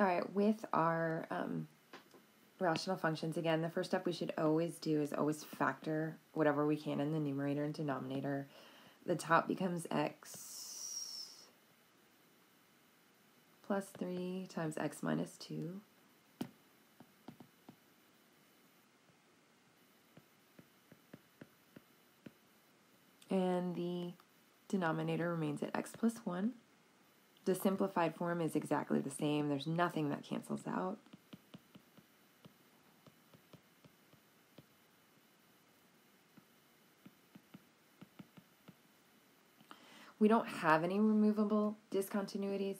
All right, with our um, rational functions, again, the first step we should always do is always factor whatever we can in the numerator and denominator. The top becomes x plus 3 times x minus 2. And the denominator remains at x plus 1. The simplified form is exactly the same. There's nothing that cancels out. We don't have any removable discontinuities.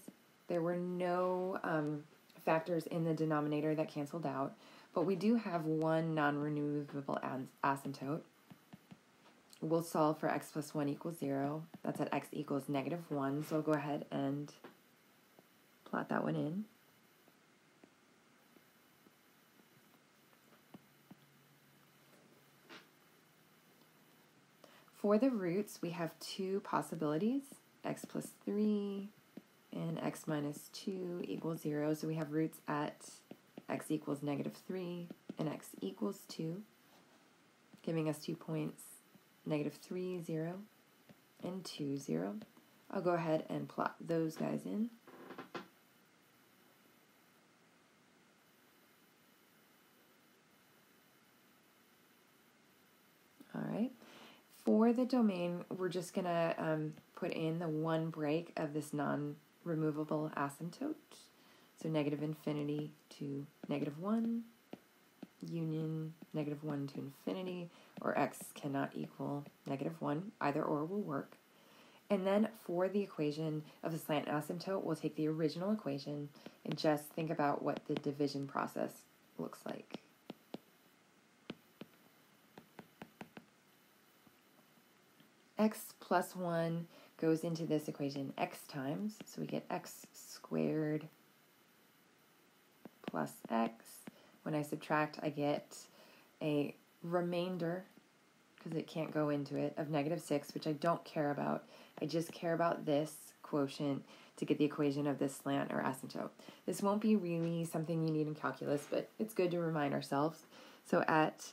There were no um, factors in the denominator that canceled out, but we do have one non-removable asymptote. We'll solve for x plus 1 equals 0. That's at x equals negative 1, so I'll go ahead and plot that one in. For the roots, we have two possibilities, x plus 3 and x minus 2 equals 0. So we have roots at x equals negative 3 and x equals 2, giving us two points negative 3, 0, and 2, 0. I'll go ahead and plot those guys in. All right. For the domain, we're just going to um, put in the one break of this non-removable asymptote. So negative infinity to negative 1, union negative 1 to infinity, or x cannot equal negative 1. Either or will work. And then for the equation of the slant asymptote, we'll take the original equation and just think about what the division process looks like. x plus 1 goes into this equation x times, so we get x squared plus x. When I subtract, I get a remainder, because it can't go into it, of negative 6, which I don't care about. I just care about this quotient to get the equation of this slant or asymptote. This won't be really something you need in calculus, but it's good to remind ourselves. So at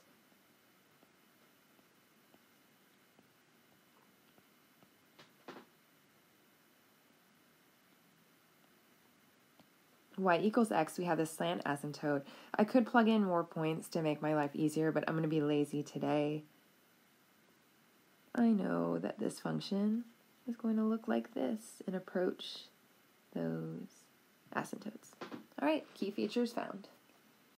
y equals x, we have this slant asymptote. I could plug in more points to make my life easier, but I'm going to be lazy today. I know that this function is going to look like this and approach those asymptotes. All right, key features found.